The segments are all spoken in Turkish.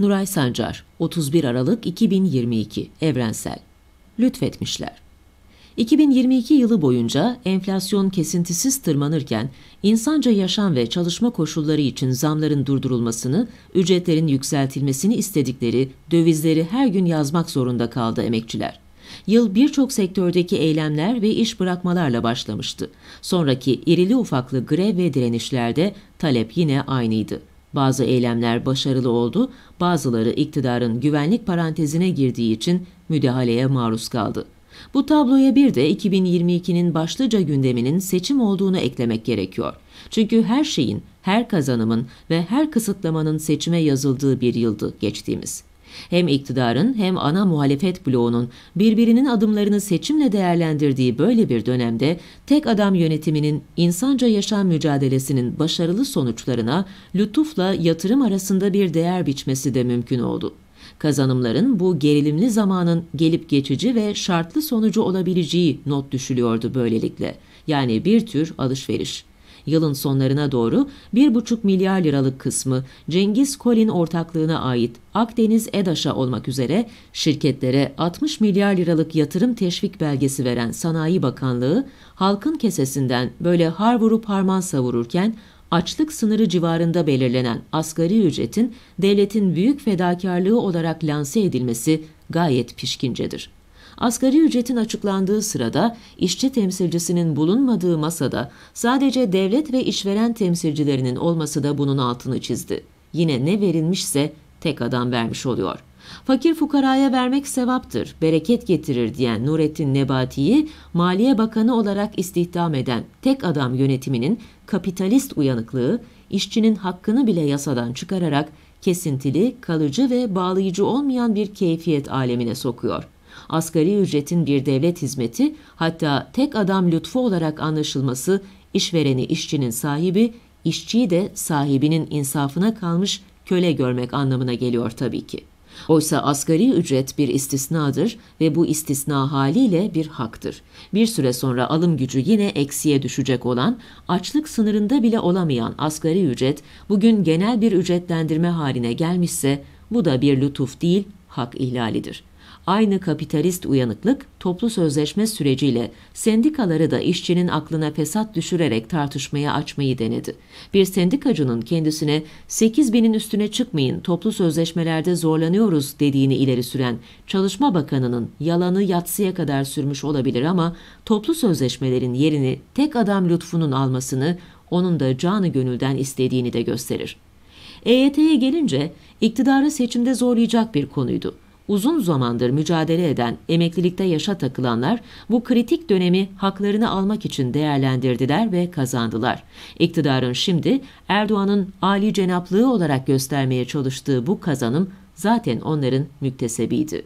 Nuray Sancar, 31 Aralık 2022, Evrensel. Lütfetmişler. 2022 yılı boyunca enflasyon kesintisiz tırmanırken insanca yaşam ve çalışma koşulları için zamların durdurulmasını, ücretlerin yükseltilmesini istedikleri dövizleri her gün yazmak zorunda kaldı emekçiler. Yıl birçok sektördeki eylemler ve iş bırakmalarla başlamıştı. Sonraki irili ufaklı grev ve direnişlerde talep yine aynıydı. Bazı eylemler başarılı oldu, bazıları iktidarın güvenlik parantezine girdiği için müdahaleye maruz kaldı. Bu tabloya bir de 2022'nin başlıca gündeminin seçim olduğunu eklemek gerekiyor. Çünkü her şeyin, her kazanımın ve her kısıtlamanın seçime yazıldığı bir yıldı geçtiğimiz. Hem iktidarın hem ana muhalefet bloğunun birbirinin adımlarını seçimle değerlendirdiği böyle bir dönemde tek adam yönetiminin insanca yaşam mücadelesinin başarılı sonuçlarına lütufla yatırım arasında bir değer biçmesi de mümkün oldu. Kazanımların bu gerilimli zamanın gelip geçici ve şartlı sonucu olabileceği not düşülüyordu böylelikle. Yani bir tür alışveriş. Yılın sonlarına doğru 1,5 milyar liralık kısmı Cengiz Kolin ortaklığına ait Akdeniz EDAŞ'a olmak üzere şirketlere 60 milyar liralık yatırım teşvik belgesi veren Sanayi Bakanlığı halkın kesesinden böyle har vurup harman savururken açlık sınırı civarında belirlenen asgari ücretin devletin büyük fedakarlığı olarak lanse edilmesi gayet pişkincedir. Asgari ücretin açıklandığı sırada işçi temsilcisinin bulunmadığı masada sadece devlet ve işveren temsilcilerinin olması da bunun altını çizdi. Yine ne verilmişse tek adam vermiş oluyor. Fakir fukaraya vermek sevaptır, bereket getirir diyen Nurettin Nebati'yi Maliye Bakanı olarak istihdam eden tek adam yönetiminin kapitalist uyanıklığı, işçinin hakkını bile yasadan çıkararak kesintili, kalıcı ve bağlayıcı olmayan bir keyfiyet alemine sokuyor. Asgari ücretin bir devlet hizmeti, hatta tek adam lütfu olarak anlaşılması, işvereni işçinin sahibi, işçiyi de sahibinin insafına kalmış köle görmek anlamına geliyor tabii ki. Oysa asgari ücret bir istisnadır ve bu istisna haliyle bir haktır. Bir süre sonra alım gücü yine eksiye düşecek olan, açlık sınırında bile olamayan asgari ücret bugün genel bir ücretlendirme haline gelmişse bu da bir lütuf değil, hak ihlalidir. Aynı kapitalist uyanıklık toplu sözleşme süreciyle sendikaları da işçinin aklına fesat düşürerek tartışmaya açmayı denedi. Bir sendikacının kendisine 8 binin üstüne çıkmayın toplu sözleşmelerde zorlanıyoruz dediğini ileri süren Çalışma Bakanı'nın yalanı yatsıya kadar sürmüş olabilir ama toplu sözleşmelerin yerini tek adam lütfunun almasını onun da canı gönülden istediğini de gösterir. EYT'ye gelince iktidarı seçimde zorlayacak bir konuydu uzun zamandır mücadele eden emeklilikte yaşa takılanlar bu kritik dönemi haklarını almak için değerlendirdiler ve kazandılar. İktidarın şimdi Erdoğan'ın Ali cenaplığı olarak göstermeye çalıştığı bu kazanım zaten onların müktesebiydi.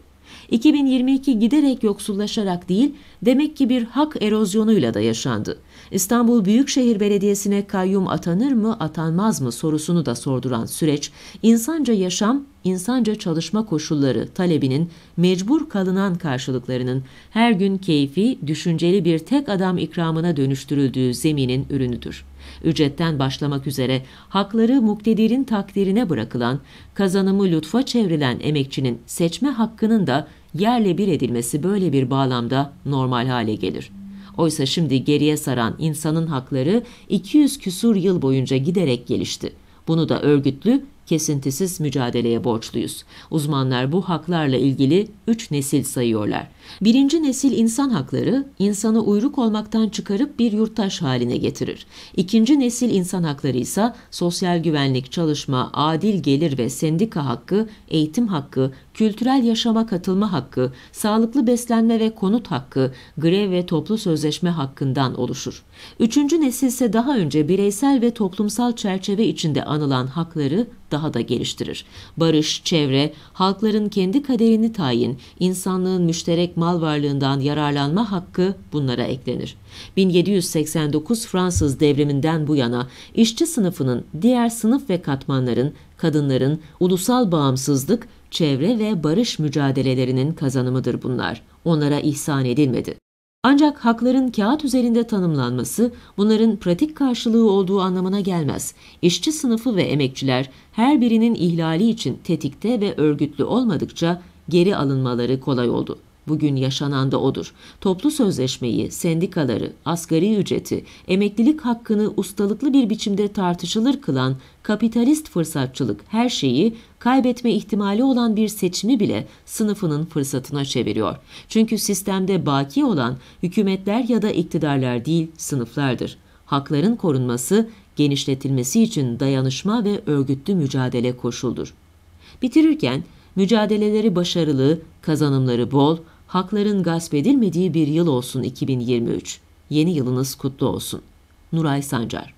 2022 giderek yoksullaşarak değil, demek ki bir hak erozyonuyla da yaşandı. İstanbul Büyükşehir Belediyesi'ne kayyum atanır mı, atanmaz mı sorusunu da sorduran süreç, insanca yaşam, insanca çalışma koşulları talebinin mecbur kalınan karşılıklarının her gün keyfi, düşünceli bir tek adam ikramına dönüştürüldüğü zeminin ürünüdür ücretten başlamak üzere hakları muktedirin takdirine bırakılan, kazanımı lütfa çevrilen emekçinin seçme hakkının da yerle bir edilmesi böyle bir bağlamda normal hale gelir. Oysa şimdi geriye saran insanın hakları 200 küsur yıl boyunca giderek gelişti. Bunu da örgütlü kesintisiz mücadeleye borçluyuz. Uzmanlar bu haklarla ilgili üç nesil sayıyorlar. Birinci nesil insan hakları, insanı uyruk olmaktan çıkarıp bir yurttaş haline getirir. İkinci nesil insan hakları ise sosyal güvenlik, çalışma, adil gelir ve sendika hakkı, eğitim hakkı, kültürel yaşama katılma hakkı, sağlıklı beslenme ve konut hakkı, grev ve toplu sözleşme hakkından oluşur. Üçüncü nesil ise daha önce bireysel ve toplumsal çerçeve içinde anılan hakları daha da geliştirir. Barış, çevre, halkların kendi kaderini tayin, insanlığın müşterek mal varlığından yararlanma hakkı bunlara eklenir. 1789 Fransız devriminden bu yana işçi sınıfının diğer sınıf ve katmanların, kadınların ulusal bağımsızlık, çevre ve barış mücadelelerinin kazanımıdır bunlar. Onlara ihsan edilmedi. Ancak hakların kağıt üzerinde tanımlanması bunların pratik karşılığı olduğu anlamına gelmez. İşçi sınıfı ve emekçiler her birinin ihlali için tetikte ve örgütlü olmadıkça geri alınmaları kolay oldu. Bugün yaşanan da odur. Toplu sözleşmeyi, sendikaları, asgari ücreti, emeklilik hakkını ustalıklı bir biçimde tartışılır kılan kapitalist fırsatçılık her şeyi kaybetme ihtimali olan bir seçimi bile sınıfının fırsatına çeviriyor. Çünkü sistemde baki olan hükümetler ya da iktidarlar değil sınıflardır. Hakların korunması, genişletilmesi için dayanışma ve örgütlü mücadele koşuldur. Bitirirken mücadeleleri başarılı, kazanımları bol, hakların gasp edilmediği bir yıl olsun 2023. Yeni yılınız kutlu olsun. Nuray Sancar